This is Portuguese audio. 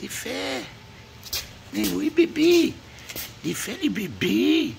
De fé. Nem ui, bibi, De fé de bibi.